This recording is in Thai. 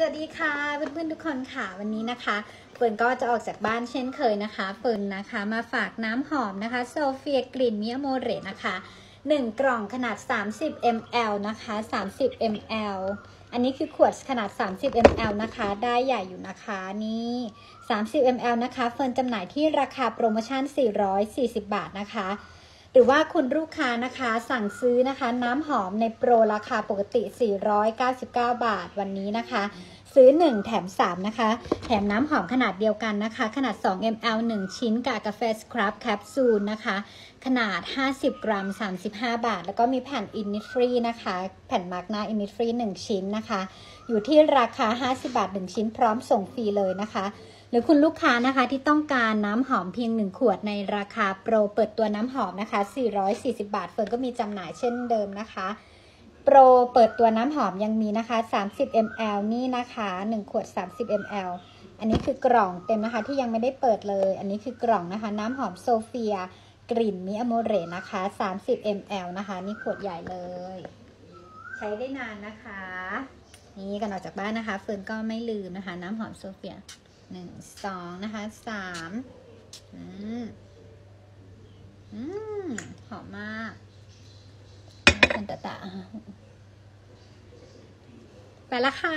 สวัสดีค่ะเพื่อนๆทุกคนค่ะวันนี้นะคะเฟิร์นก็จะออกจากบ้านเช่นเคยนะคะเฟิร์นนะคะมาฝากน้ำหอมนะคะ Sofia กลิ่น Miamore นะคะ1 กล่องขนาด 30 ml นะคะ 30 ml อันนี้คือขวดขนาด 30 ml นะคะ ได้ใหญ่อยู่นะคะนี่ 30 ml นะคะ เฟิร์นจำหน่ายที่ราคาโปรโมชั่น 440 บาทนะคะ หรือว่าคุณลูกค้านะคะสั่งซื้อนะคะน้ำหอมในโปรราคาปกติ 499 บาทวันนี้นะคะ ซื้อ 1 แถม 3 นะคะ แถมน้ำหอมขนาดเดียวกันนะคะ ขนาด 2 ml 1 ชิ้นกับกาแฟสครับแคปซูลนะคะ ขนาด 50 กรัม 35 บาท แล้วก็มีแผ่น innisfree นะคะ แผ่นมาส์กหน้า innisfree 1 ชิ้นนะคะ อยู่ที่ราคา 50 บาท 1 ชิ้นพร้อมส่งฟรีเลยนะคะ หรือคุณลูกค้านะคะที่ต้องการน้ำหอมเพียง 1 ขวดในราคาโปรเปิดตัวน้ำหอมนะคะ 440 บาท เฟิร์นก็มีจำหน่ายเช่นเดิมนะคะ โปรเปิดตัวน้ำหอมยังมีนะคะ 30 ml นี่นะคะ 1 ขวด 30 ml อันนี้คือกล่องเต็มนะคะที่ยังไม่ได้เปิดเลย อันนี้คือกล่องนะคะ น้ำหอม Sofia กลิ่น Miamore นะคะ 30 ml นะคะ นี่ขวดใหญ่เลย ใช้ได้นานนะคะ นี่กันออกจากบ้านนะคะเฟิร์นก็ไม่ลืมนะคะ น้ำหอม Sofia หนึ่งสองนะคะสามอืมอืมหอมมากเป็นตะตะไปละค่ะ